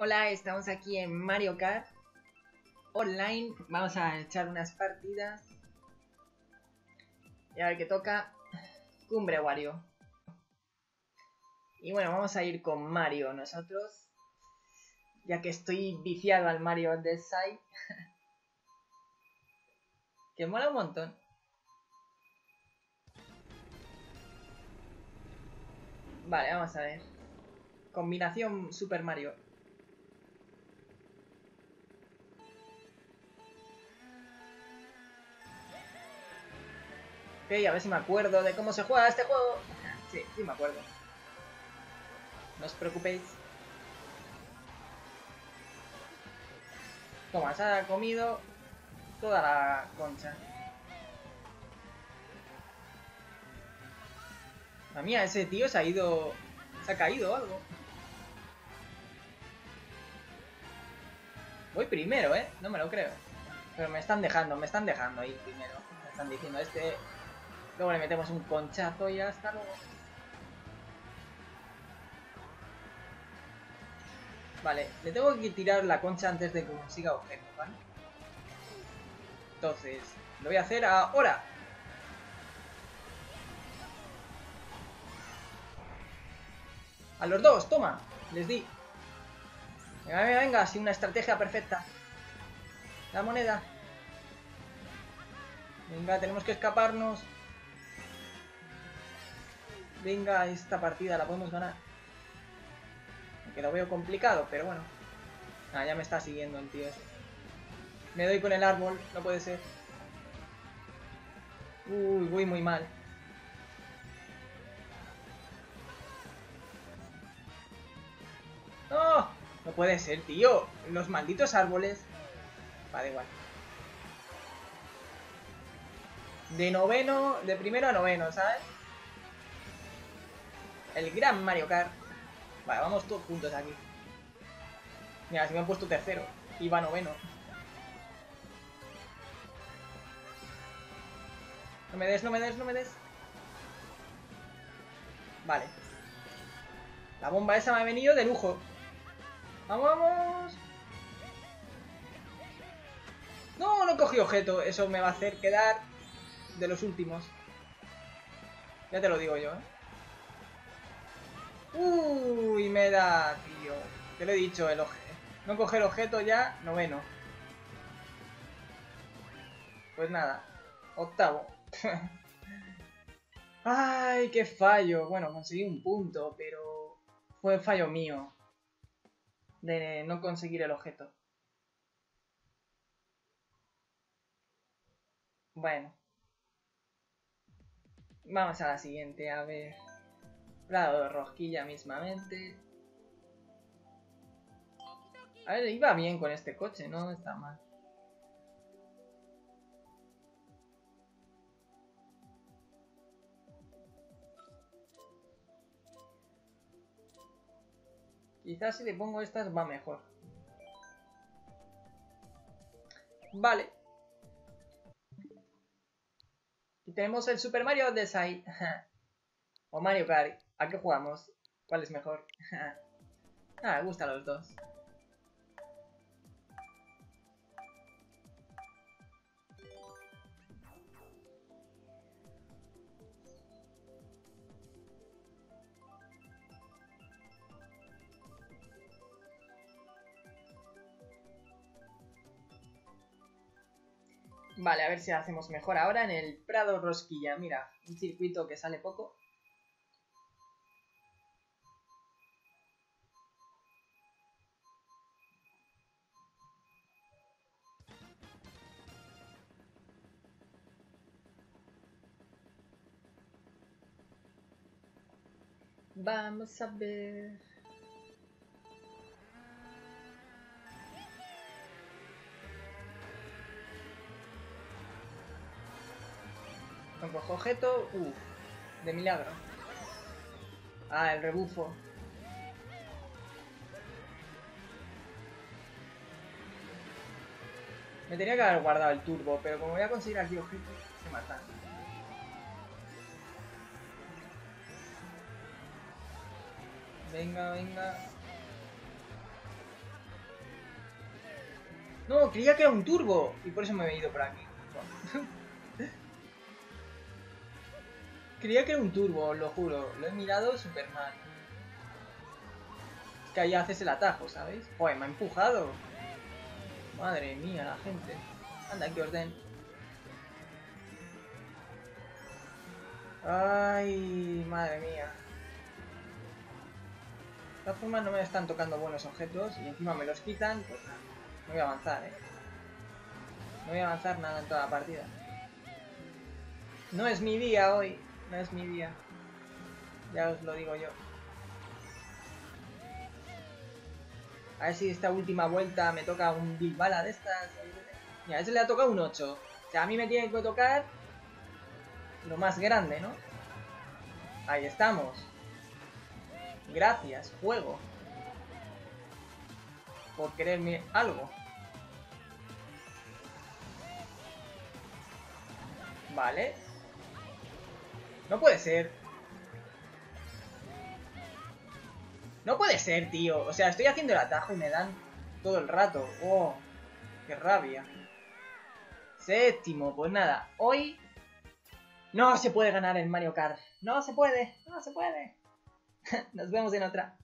Hola, estamos aquí en Mario Kart Online. Vamos a echar unas partidas. Y a ver qué toca. Cumbre Wario. Y bueno, vamos a ir con Mario nosotros. Ya que estoy viciado al Mario Side. que mola un montón. Vale, vamos a ver. Combinación Super Mario. Ok, a ver si me acuerdo de cómo se juega este juego. Sí, sí me acuerdo. No os preocupéis. Toma, se ha comido toda la concha. La mía, ese tío se ha ido... Se ha caído algo. Voy primero, ¿eh? No me lo creo. Pero me están dejando, me están dejando ahí primero. Me están diciendo, este... Luego le metemos un conchazo y hasta luego. Vale, le tengo que tirar la concha antes de que consiga objeto, ¿vale? Entonces, lo voy a hacer ahora. A los dos, toma. Les di. Venga, venga, venga, así una estrategia perfecta. La moneda. Venga, tenemos que escaparnos. Venga, esta partida la podemos ganar. Aunque lo veo complicado, pero bueno. Ah, ya me está siguiendo el tío ese. Me doy con el árbol, no puede ser. Uy, voy muy mal. ¡No! No puede ser, tío. Los malditos árboles. Vale, igual. De noveno, de primero a noveno, ¿sabes? El gran Mario Kart. Vale, vamos todos juntos aquí. Mira, si me han puesto tercero. Iba noveno. No me des, no me des, no me des. Vale. La bomba esa me ha venido de lujo. ¡Vamos, vamos! No, no cogí objeto. Eso me va a hacer quedar de los últimos. Ya te lo digo yo, ¿eh? Uy, me da, tío. Te lo he dicho, el objeto. No coger objeto ya, noveno. Pues nada, octavo. Ay, qué fallo. Bueno, conseguí un punto, pero fue fallo mío de no conseguir el objeto. Bueno. Vamos a la siguiente, a ver. Prado rosquilla mismamente. A ver, iba bien con este coche, no está mal. Quizás si le pongo estas va mejor. Vale. Y tenemos el Super Mario Design. o Mario Kart. ¿A qué jugamos? ¿Cuál es mejor? ah, me gustan los dos. Vale, a ver si hacemos mejor ahora en el Prado Rosquilla. Mira, un circuito que sale poco. Vamos a ver. No cojo objeto. De milagro. Ah, el rebufo. Me tenía que haber guardado el turbo, pero como voy a conseguir aquí objetos, se matan. Venga, venga. No, creía que era un turbo. Y por eso me he ido por aquí. creía que era un turbo, lo juro. Lo he mirado súper mal. Es que ahí haces el atajo, ¿sabes? Joder, me ha empujado. Madre mía, la gente. Anda, que orden. Ay, madre mía. Todas formas no me están tocando buenos objetos y encima me los quitan, pues. No voy a avanzar, eh. No voy a avanzar nada en toda la partida. No es mi día hoy. No es mi día. Ya os lo digo yo. A ver si esta última vuelta me toca un Big Bala de estas. Mira, a ese le ha tocado un 8. O sea, a mí me tiene que tocar lo más grande, ¿no? Ahí estamos. Gracias, juego. Por quererme algo. Vale. No puede ser. No puede ser, tío. O sea, estoy haciendo el atajo y me dan todo el rato. Oh, qué rabia. Séptimo, pues nada. Hoy no se puede ganar el Mario Kart. No se puede, no se puede. Nos vemos en otra.